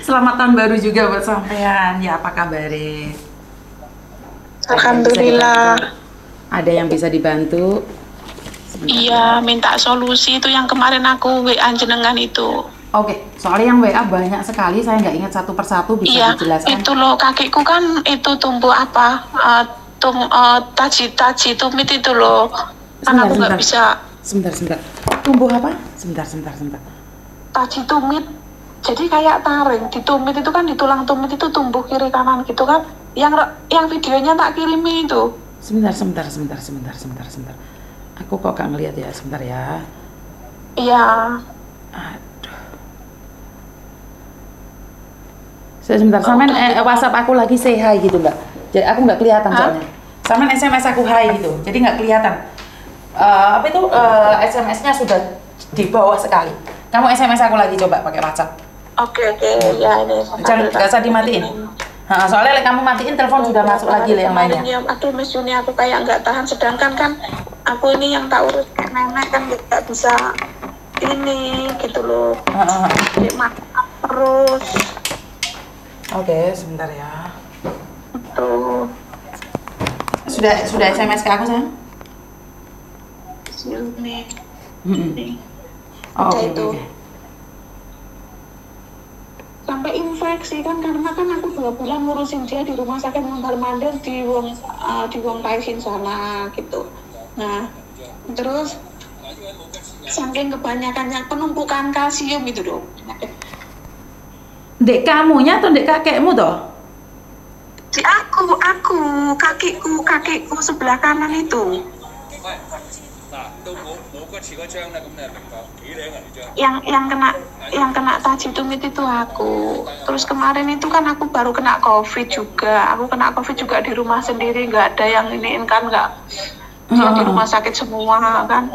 Selamat tahun baru juga buat sampean. Ya apa kabar? Alhamdulillah. Ada yang bisa dibantu? Iya, minta solusi itu yang kemarin aku WA jenengan itu. Oke, soalnya yang WA banyak sekali, saya nggak ingat satu persatu bisa Iya, dijelaskan. itu loh kakekku kan itu tumbuh apa? eh, tum eh, taji taji tumit itu loh. Kan Sebentar, aku nggak bisa Sebentar, sebentar. Tumbuh apa? Sebentar, sebentar, sebentar. taji tumit. Jadi kayak taring di tumit itu kan di tulang tumit itu tumbuh kiri kanan gitu kan. Yang yang videonya tak kirimi itu. Sebentar, sebentar, sebentar, sebentar, sebentar, sebentar. Aku kok gak ngeliat ya, sebentar ya. Iya. Aduh. Sebentar, samen eh, WhatsApp aku lagi say hi gitu mbak. Jadi aku nggak kelihatan Hah? soalnya. Samen SMS aku hi gitu, jadi nggak kelihatan. Eh, apa itu eh, SMS-nya sudah di bawah sekali. Kamu SMS aku lagi coba pakai WhatsApp. Oke oke ya ini. Jangan nggak usah dimatiin. Ha, soalnya like, kamu matiin telepon sudah masuk lagi lah yang lainnya. Ya, aduh Miss Juni aku kayak nggak tahan sedangkan kan aku ini yang tak urus kayak nenek kan nggak bisa ini gitu loh makan terus Oke, sebentar ya. tuh Sudah sudah SMS ke aku sayang? Mm-mm. nih Oh, Oke, itu. Sampai infeksi kan karena kan aku dua bulan ngurusin dia di rumah sakit mondar mandir di Wong uh, di Wong Taisin sana gitu. Nah terus saking kebanyakannya penumpukan kalsium itu dong Dek kamunya atau dek kakekmu toh? di aku aku kakiku kakiku sebelah kanan itu yang yang kena yang kena taji tumit itu aku. Terus kemarin itu kan aku baru kena covid juga. Aku kena covid juga di rumah sendiri, nggak ada yang iniin kan nggak hmm. di rumah sakit semua kan.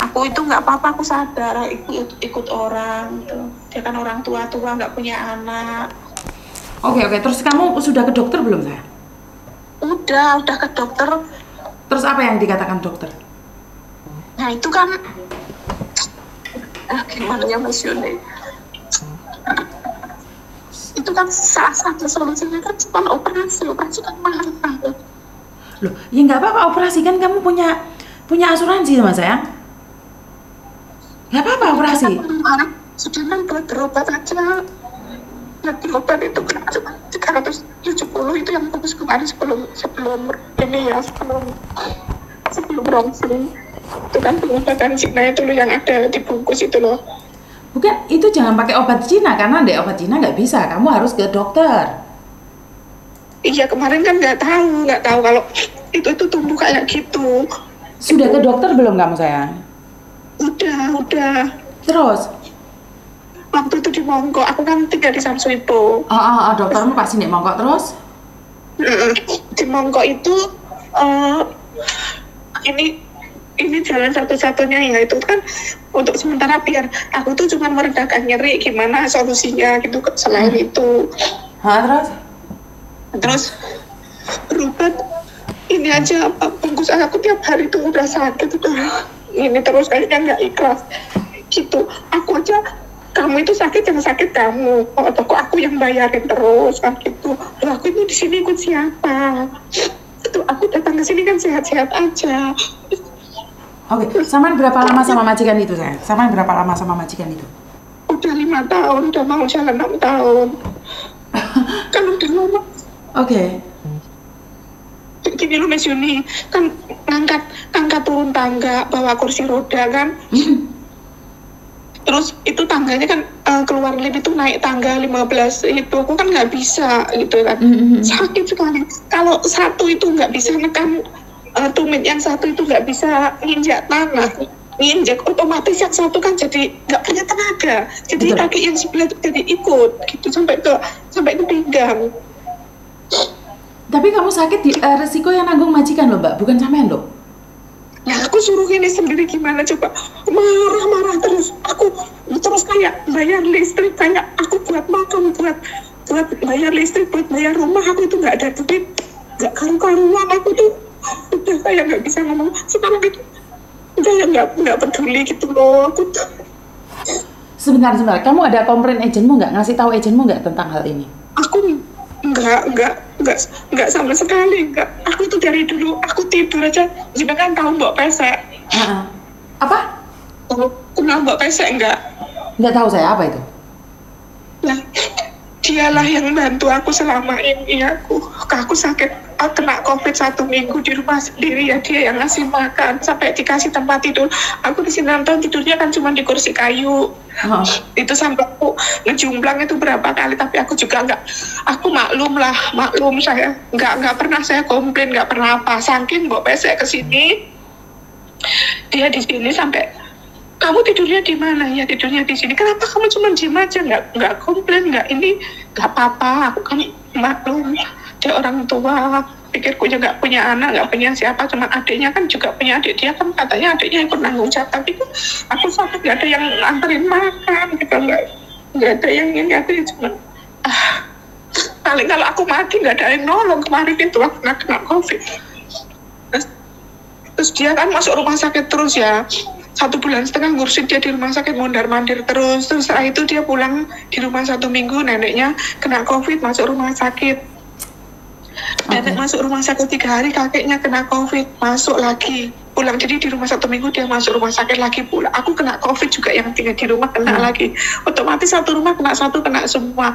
Aku itu nggak apa-apa, aku sadar ikut ikut orang itu Dia kan orang tua tua nggak punya anak. Oke okay, oke. Okay. Terus kamu sudah ke dokter belum saya Udah udah ke dokter. Terus apa yang dikatakan dokter? Nah itu kan ah, gimana ya Mas Yuni itu kan salah satu solusinya kan cuma operasi operasi kan mahal Loh, ya nggak apa-apa operasi kan kamu punya punya asuransi mas sayang. Nggak apa-apa operasi. sedangkan buat berobat aja ya berobat itu kan cuma 370 itu yang bagus kemarin sebelum sebelum ini ya sebelum sebelum browsing itu kan pengobatan Cina itu loh yang ada dibungkus itu loh Bukan, itu jangan pakai obat Cina karena dek obat Cina nggak bisa. Kamu harus ke dokter. Iya kemarin kan nggak tahu, nggak tahu kalau itu itu tumbuh kayak gitu. Sudah ke dokter belum kamu sayang? Udah, udah. Terus, Waktu itu di Mongko, aku kan tinggal di Samsuipo. oh, oh, oh doktermu pasti nih mongkok terus. Di Mongko itu eh, ini ini jalan satu-satunya ya itu kan untuk sementara biar aku tuh cuma meredakan nyeri gimana solusinya gitu selain itu. Hah, terus? terus ini aja apa bungkus aku tiap hari tuh udah sakit udah ini terus kayaknya nggak ikhlas. Gitu. Aku aja kamu itu sakit yang sakit kamu. Oh, atau kok aku yang bayarin terus kan gitu. Loh, aku itu di sini ikut siapa? Itu aku datang ke sini kan sehat-sehat aja Oke, samaan berapa lama sama majikan itu saya? Samaan berapa lama sama majikan itu? udah lima tahun udah mau jalan enam tahun. Kan udah lama. Oke, gini loh Mas Yuni. Kan ngangkat ngangkat turun tangga bawa kursi roda kan? Terus itu tangganya kan eh, keluar lift itu naik tangga 15 itu aku kan nggak bisa gitu kan. Mhm. sakit sekali. Kalau satu itu nggak bisa nekan eh, tumit yang satu itu nggak bisa nginjak tanah. Nginjak otomatis yang satu kan jadi nggak punya tenaga. Jadi Betul. kaki yang sebelah itu jadi ikut gitu. Sampai ke sampai ke pinggang. Tapi kamu sakit di eh, resiko yang nanggung majikan loh mbak, bukan sampean loh. Ya aku suruh ini sendiri gimana coba? Marah-marah terus. Aku terus kayak bayar listrik kayak aku buat makan buat buat bayar listrik buat bayar rumah. Aku itu nggak ada duit. Nggak karu-karuan aku tuh udah kayak nggak bisa ngomong sekarang itu udah ya nggak nggak peduli gitu loh aku tuh Sebentar, sebentar. Kamu ada komplain agentmu nggak? Ngasih tahu agentmu nggak tentang hal ini? aku nggak nggak nggak nggak sama sekali nggak aku tuh dari dulu aku tidur aja jenengan tahu mbak pesek. Apa? tahu kenal mbak pesek nggak Nggak tahu saya apa itu. Nah, dialah yang bantu aku selama ini aku aku sakit aku kena covid satu minggu di rumah sendiri ya dia yang ngasih makan sampai dikasih tempat tidur. Aku di sini nonton tidurnya kan cuma di kursi kayu. Ah, itu sampai aku ngejumblang itu berapa kali tapi aku juga nggak aku maklum lah maklum saya. Nggak nggak pernah saya komplain nggak pernah apa. Saking mbok pesek ke sini dia di sini sampai kamu tidurnya di mana? Ya tidurnya di sini. Kenapa kamu cuma diem aja? Nggak nggak komplain nggak ini nggak apa-apa. Aku kan maklum dia orang tua pikirku juga punya anak nggak punya siapa cuma adiknya kan juga punya adik dia kan katanya adiknya ikut nanggung jawab. Tapi kan aku sakit nggak ada yang anterin makan gitu nggak nggak ada yang ini aku ya cuma ah paling kalau aku mati nggak ada yang nolong. Kemarin itu aku kena kena covid. Terus, terus dia kan masuk rumah sakit terus ya. Satu bulan setengah ngurusin dia di rumah sakit mondar mandir terus. Terus setelah itu dia pulang di rumah satu minggu neneknya kena covid masuk rumah sakit nenek masuk rumah sakit tiga hari kakeknya kena covid. Masuk lagi pulang. Jadi di rumah satu minggu dia masuk rumah sakit lagi pulang aku kena covid juga yang tinggal di rumah kena Hmm. lagi. Otomatis satu rumah kena satu kena semua.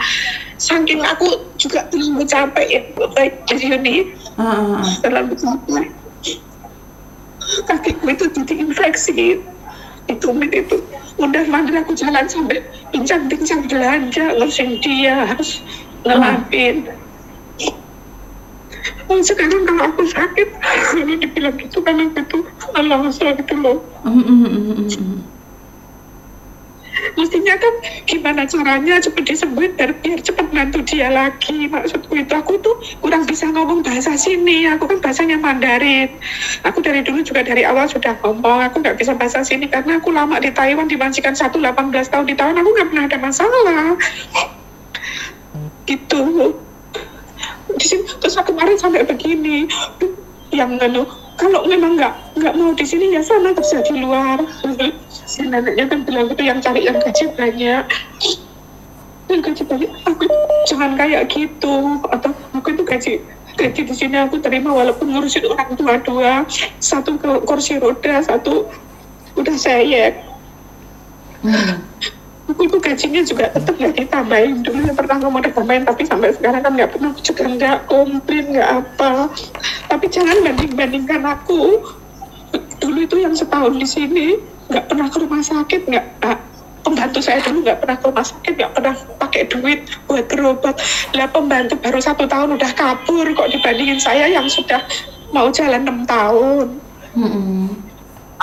Saking aku juga terlalu capek ya baik ah, ah, ah. terlalu capek. Kakiku itu jadi infeksi. Ditumit itu. Udah mandir aku jalan sampai pincang-pincang belanja ngurusin dia harus ngelapin Oh, sekarang kalau aku sakit kalau dibilang gitu kan aku itu Allah gitu loh. Mm, mm, mm, mestinya kan gimana caranya cepat disembuhin biar, biar cepat bantu dia lagi. Maksudku itu aku tuh kurang bisa ngomong bahasa sini. Aku kan bahasanya Mandarin. Aku dari dulu juga dari awal sudah ngomong. Aku nggak bisa bahasa sini karena aku lama di Taiwan dimajikan satu 18 tahun di Taiwan aku nggak pernah ada masalah. Gitu di sini terus aku kemarin sampai begini. Yang anu kalau memang nggak nggak mau di sini ya sana kerja di luar. Si neneknya kan bilang itu yang cari yang gaji banyak. Yang gaji banyak aku jangan kayak gitu. Atau aku itu gaji gaji di sini aku terima walaupun ngurusin orang tua dua. Satu ke kursi roda satu udah sayek Mm. Itu gajinya juga tetap nggak ditambahin. Dulu yang pernah ngomong ditambahin tapi sampai sekarang kan nggak pernah. Juga nggak komplain nggak apa. Tapi jangan banding bandingkan aku. Dulu itu yang setahun di sini nggak pernah ke rumah sakit nggak ah, pembantu saya dulu nggak pernah ke rumah sakit nggak pernah pakai duit buat berobat. Lah pembantu baru satu tahun udah kabur. Kok dibandingin saya yang sudah mau jalan enam tahun? Mm, mm.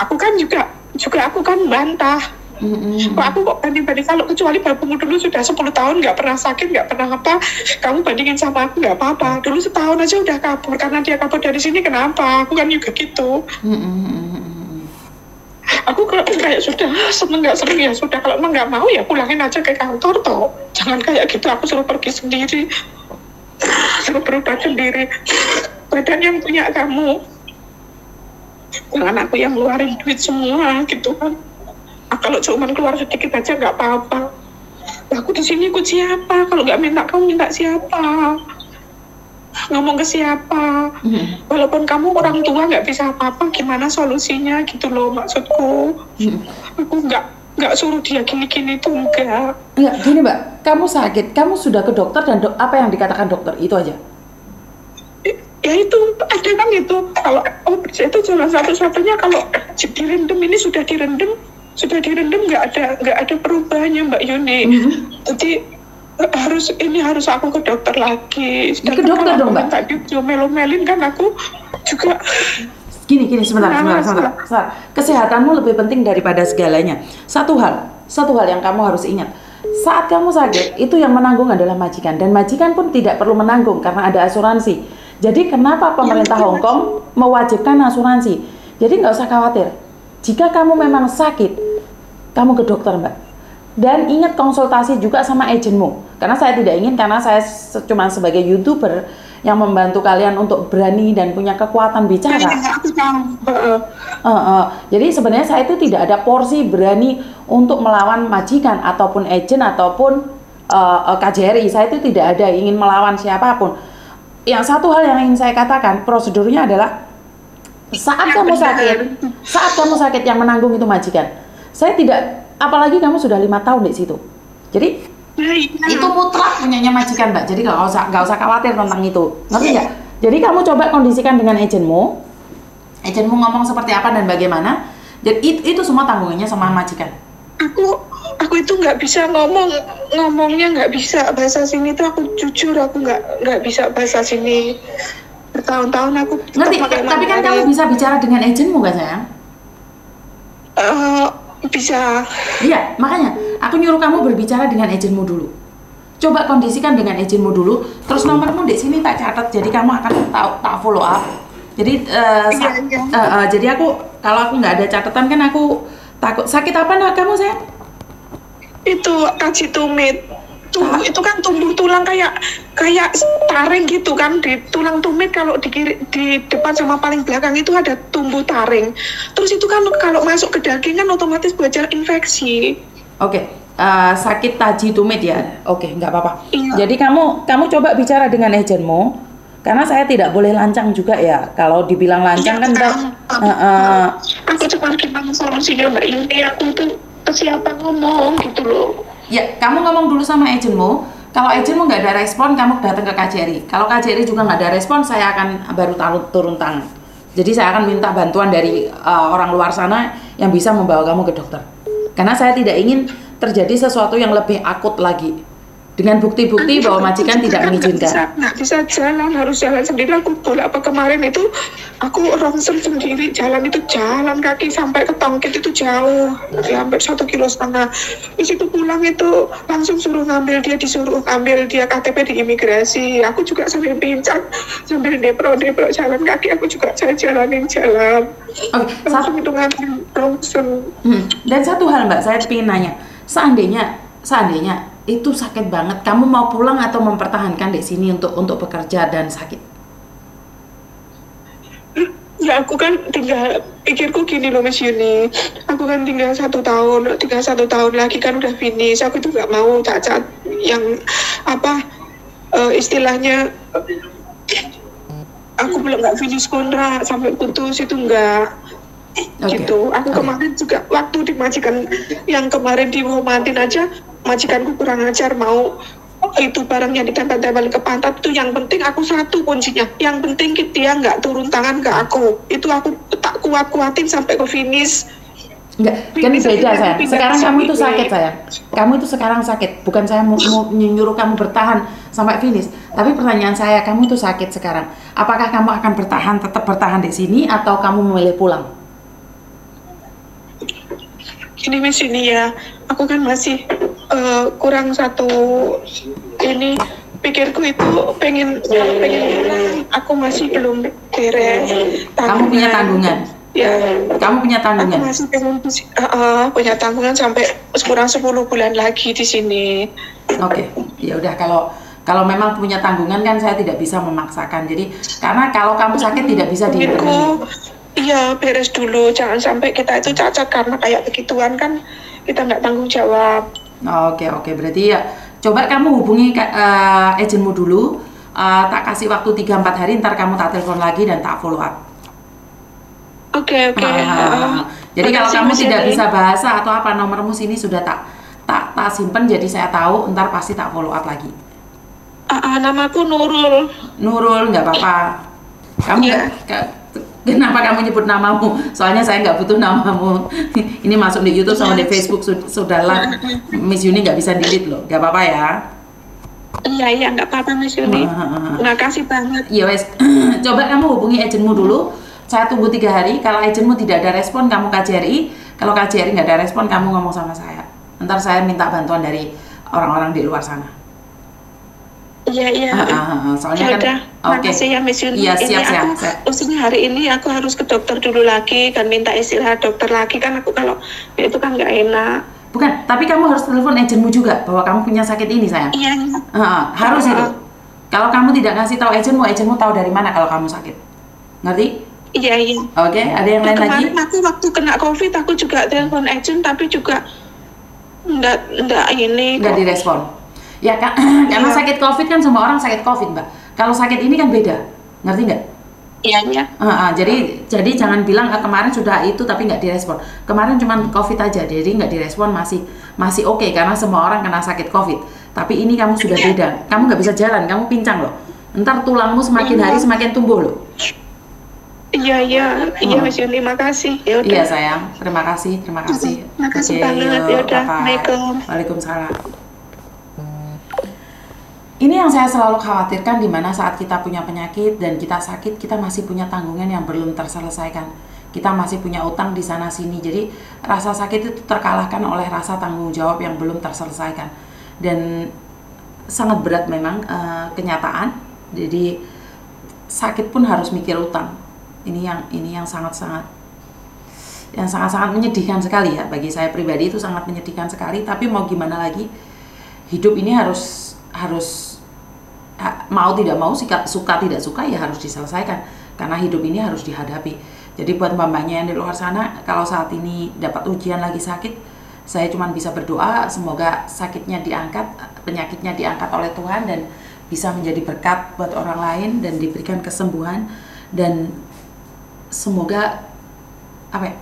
aku kan juga juga aku kan bantah Mm, mm. Kok aku kok banding-banding kalau kecuali babumu dulu sudah 10 tahun nggak pernah sakit nggak pernah apa kamu bandingin sama aku nggak apa-apa. Dulu setahun aja udah kabur karena dia kabur dari sini kenapa? Aku kan juga gitu. Mm, mm, mm, mm. aku kalau kayak sudah seneng nggak seneng ya sudah. Kalau emang nggak mau ya pulangin aja ke kantor toh. Jangan kayak gitu aku suruh pergi sendiri. Suruh berobat sendiri. Badan yang punya kamu jangan aku yang ngeluarin duit semua gitu kan kalau cuma keluar sedikit aja nggak apa-apa. Aku di sini ikut siapa? Kalau nggak minta kamu minta siapa? Ngomong ke siapa? Mm, walaupun kamu orang tua nggak bisa apa-apa gimana solusinya? Gitu loh maksudku. Mm. aku nggak nggak suruh dia gini-gini tuh enggak Enggak, gini mbak, kamu sakit, kamu sudah ke dokter dan dok- apa yang dikatakan dokter? Itu aja. ya itu ada kan itu. Kalau oh itu salah satu-satunya. Kalau direndam ini sudah direndam sudah direndam nggak ada nggak ada perubahannya mbak Yuni Mhm. jadi harus ini harus aku ke dokter lagi Ya, ke dokter dong, Mbak. minta diomelin kan aku juga Gini, gini, sebentar, Nah, sebentar, sebentar, sebentar. Kesehatanmu lebih penting daripada segalanya. Satu hal, satu hal yang kamu harus ingat. Saat kamu sakit, itu yang menanggung adalah majikan. Dan majikan pun tidak perlu menanggung karena ada asuransi. Jadi kenapa pemerintah betul. Hong Kong mewajibkan asuransi? Jadi nggak usah khawatir. Jika kamu memang sakit, kamu ke dokter, Mbak. Dan ingat konsultasi juga sama agentmu. Karena saya tidak ingin, karena saya cuma sebagai YouTuber, yang membantu kalian untuk berani dan punya kekuatan bicara. Eh, eh. Jadi sebenarnya saya itu tidak ada porsi berani untuk melawan majikan ataupun agent ataupun eh, eh, KJRI. Saya itu tidak ada ingin melawan siapa pun. Yang satu hal yang ingin saya katakan prosedurnya adalah saat kamu sakit, saat kamu sakit yang menanggung itu majikan. Saya tidak, apalagi kamu sudah lima tahun di situ. Jadi Nah, iya. itu mutlak punyanya majikan mbak. Jadi nggak usah nggak usah khawatir tentang itu. Ngerti nggak? Jadi kamu coba kondisikan dengan agentmu. Agentmu ngomong seperti apa dan bagaimana? Jadi itu, itu semua tanggungannya sama majikan aku aku itu nggak bisa ngomong. Ngomongnya nggak bisa bahasa sini tuh aku jujur aku nggak nggak bisa bahasa sini bertahun-tahun. Aku tetap ngerti? pakai tapi kan kamu bisa bicara dengan agentmu kan sayang? Eh, bisa. Iya makanya aku nyuruh kamu berbicara dengan agentmu dulu. Coba kondisikan dengan agentmu dulu terus nomormu di sini tak catat jadi kamu akan tahu tak follow up. Jadi eh, sa- Iya, iya. eh, eh, jadi aku kalau aku nggak ada catatan kan aku takut. Sakit apa nak? Kamu sayang itu kaji tumit tumbuh itu kan tumbuh tulang kayak kayak taring gitu kan di tulang tumit kalau di kiri di depan sama paling belakang itu ada tumbuh taring terus itu kan kalau masuk ke daging kan otomatis belajar infeksi Oke, eh, sakit taji tumit ya. Oke, nggak apa-apa. Iya. Jadi kamu kamu coba bicara dengan agentmu, karena saya tidak boleh lancang juga ya. Kalau dibilang lancang kan ntar, Iya, eh, eh, aku cuma gimana solusinya mbak ini aku tuh ke siapa ngomong gitu loh ya kamu ngomong dulu sama agentmu. Kalau agentmu nggak ada respon, kamu datang ke KJRI. Kalau KJRI juga nggak ada respon, saya akan baru turun tangan. Jadi saya akan minta bantuan dari eh, orang luar sana yang bisa membawa kamu ke dokter. Karena saya tidak ingin terjadi sesuatu yang lebih akut lagi. Dengan bukti-bukti bahwa majikan tidak Kan nggak mengizinkan. bisa, nggak bisa jalan harus jalan sendiri. Aku bolak apa kemarin itu aku ronsen sendiri. Jalan itu jalan kaki sampai ke Tongkit itu jauh. Ya, hampir satu kilo setengah. Terus itu pulang itu langsung suruh ngambil dia disuruh ambil dia KTP di imigrasi. Aku juga sambil pincang sambil depro depro jalan kaki. Aku juga saya jalanin jalan. Oke, satu, langsung itu ngambil ronsen hmm, dan satu hal mbak, saya ingin nanya, seandainya, seandainya itu sakit banget, kamu mau pulang atau mempertahankan di sini untuk untuk bekerja dan sakit? Ya aku kan tinggal pikirku gini loh Mas Yuni Aku kan tinggal satu tahun Tinggal satu tahun lagi kan udah finish Aku tuh gak mau cacat Yang apa eh, Istilahnya Aku belum gak finish kontrak Sampai putus itu enggak Oke. gitu Aku Oke. kemarin juga Waktu di majikan Yang kemarin dihomatin aja Majikanku kurang ajar mau itu barangnya ditempel-tempel ke pantat itu yang penting aku satu kuncinya yang penting dia nggak turun tangan ke aku itu aku tak kuat-kuatin sampai ke finish Enggak, kan beda pindah Sekarang kamu itu sakit sayang. Kamu itu sekarang sakit. Bukan saya mau, mau nyuruh kamu bertahan sampai finish. Tapi pertanyaan saya, kamu itu sakit sekarang. Apakah kamu akan bertahan, tetap bertahan di sini atau kamu memilih pulang? Ini Miss ini ya aku kan masih eh, kurang satu ini pikirku itu pengen pengen pulang aku masih belum beres Kamu punya tanggungan. ya Kamu punya aku tanggungan. masih pengen eh, punya tanggungan sampai kurang 10 bulan lagi di sini Oke, ya udah kalau kalau memang punya tanggungan kan saya tidak bisa memaksakan. Jadi karena kalau kamu sakit tidak bisa diintervensi. Iya beres dulu jangan sampai kita itu cacat karena kayak begituan kan kita nggak tanggung jawab Oke oke berarti ya coba kamu hubungi eh, agentmu dulu. Eh, tak kasih waktu 3-4 hari ntar kamu tak telepon lagi dan tak follow up. oke oke Ah, jadi kalau kamu tidak bisa bahasa atau apa nomormu sini sudah tak tak tak simpen jadi saya tahu ntar pasti tak follow up lagi. Ah, ah, namaku Nurul Nurul nggak apa-apa. Kamu Iya. kenapa kamu nyebut namamu? Soalnya saya nggak butuh namamu. Ini masuk di YouTube sama di Facebook sud- sudahlah. Miss Yuni nggak bisa delete loh. Nggak apa-apa ya. iya iya nggak apa-apa Mas Yuni Ah, ah, ah. terima kasih banget Iya wes. Coba kamu hubungi agentmu dulu. Saya tunggu tiga hari. Kalau agentmu tidak ada respon, kamu KJRI. Kalau KJRI nggak ada respon, kamu ngomong sama saya. Ntar saya minta bantuan dari orang-orang di luar sana. Iya iya Ah, ah, ah, ah. Soalnya ya kan. udah Oke. makasih ya Miss Yuni Iya ini siap siap. aku siap. maksudnya hari ini aku harus ke dokter dulu lagi kan minta istirahat dokter lagi kan aku kalau itu kan nggak enak Bukan, tapi kamu harus telepon agentmu juga bahwa kamu punya sakit ini sayang. iya Ah, ah, harus Ah, itu. ah. Kalau kamu tidak ngasih tahu agentmu, agentmu tahu dari mana kalau kamu sakit? Ngerti? Iya iya. Oke, ada yang lain lagi? Kemarin aku waktu kena covid aku juga telepon agent tapi juga enggak enggak ini Nggak direspon. Ya, Kak, karena Iya. sakit COVID kan semua orang sakit COVID, Mbak. Kalau sakit ini kan beda. Ngerti nggak? Iya iya. Ah, ah, jadi jadi jangan bilang "Ah, kemarin sudah itu tapi nggak direspon. Kemarin cuma COVID aja, jadi nggak direspon masih masih oke karena semua orang kena sakit COVID. Tapi ini kamu sudah beda. Kamu nggak bisa jalan, kamu pincang loh. Ntar tulangmu semakin hari semakin tumbuh loh. Iya iya. Iya. Mas Yuni makasih. Ya udah. Iya sayang, terima kasih, terima kasih. Makasih Oke, banget. Ya udah. Waalaikumsalam. Ini yang saya selalu khawatirkan di mana saat kita punya penyakit dan kita sakit, kita masih punya tanggungan yang belum terselesaikan. Kita masih punya utang di sana sini. Jadi rasa sakit itu terkalahkan oleh rasa tanggung jawab yang belum terselesaikan. Dan sangat berat memang eh, kenyataan. Jadi sakit pun harus mikir utang. Ini yang ini yang sangat-sangat yang sangat-sangat menyedihkan sekali ya bagi saya pribadi itu sangat menyedihkan sekali tapi mau gimana lagi hidup ini harus harus ha- mau tidak mau suka, suka tidak suka ya harus diselesaikan. Karena hidup ini harus dihadapi. Jadi buat mbak-mbaknya yang di luar sana kalau saat ini dapat ujian lagi sakit saya cuma bisa berdoa semoga sakitnya diangkat penyakitnya diangkat oleh Tuhan dan bisa menjadi berkat buat orang lain dan diberikan kesembuhan dan semoga apa ya,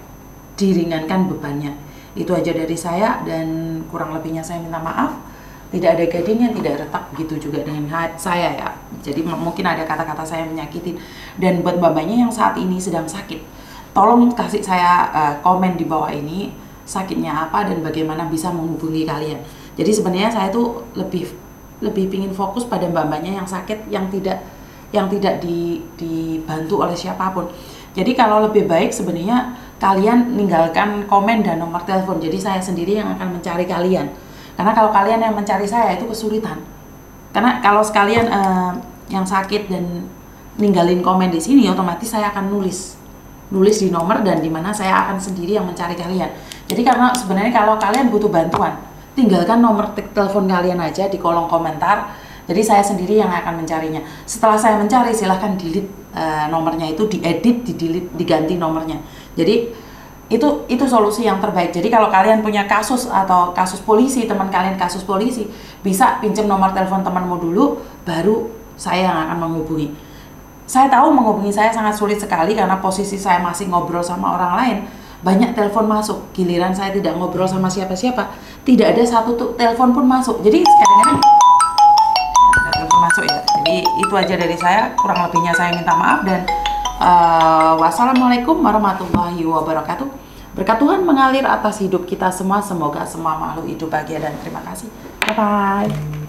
diringankan bebannya. Itu aja dari saya dan kurang lebihnya saya minta maaf tidak ada gading yang tidak retak begitu juga dengan saya ya jadi mungkin ada kata-kata saya menyakitin dan buat mbak-mbaknya yang saat ini sedang sakit tolong kasih saya eh, komen di bawah ini sakitnya apa dan bagaimana bisa menghubungi kalian jadi sebenarnya saya tuh lebih lebih pingin fokus pada mbak-mbaknya yang sakit yang tidak yang tidak di, dibantu oleh siapa pun. Jadi kalau lebih baik sebenarnya kalian ninggalkan komen dan nomor telepon. Jadi saya sendiri yang akan mencari kalian. Karena kalau kalian yang mencari saya itu kesulitan. Karena kalau sekalian eh, yang sakit dan ninggalin komen di sini, otomatis saya akan nulis nulis di nomor dan di mana saya akan sendiri yang mencari kalian. Jadi karena sebenarnya kalau kalian butuh bantuan, tinggalkan nomor te- telepon kalian aja di kolom komentar. Jadi saya sendiri yang akan mencarinya. Setelah saya mencari, silahkan delete eh, nomornya itu, diedit, di delete, diganti nomornya. Jadi itu itu solusi yang terbaik. Jadi kalau kalian punya kasus atau kasus polisi, teman kalian kasus polisi, bisa pinjam nomor telepon temanmu dulu, baru saya yang akan menghubungi. Saya tahu menghubungi saya sangat sulit sekali karena posisi saya masih ngobrol sama orang lain. Banyak telepon masuk, giliran saya tidak ngobrol sama siapa-siapa, tidak ada satu tuh telepon pun masuk. Jadi kadang-kadang ada telepon masuk ya. Jadi itu aja dari saya. Kurang lebihnya saya minta maaf dan uh, wassalamualaikum warahmatullahi wabarakatuh. Berkat Tuhan mengalir atas hidup kita semua. Semoga semua makhluk hidup bahagia dan terima kasih. Bye bye.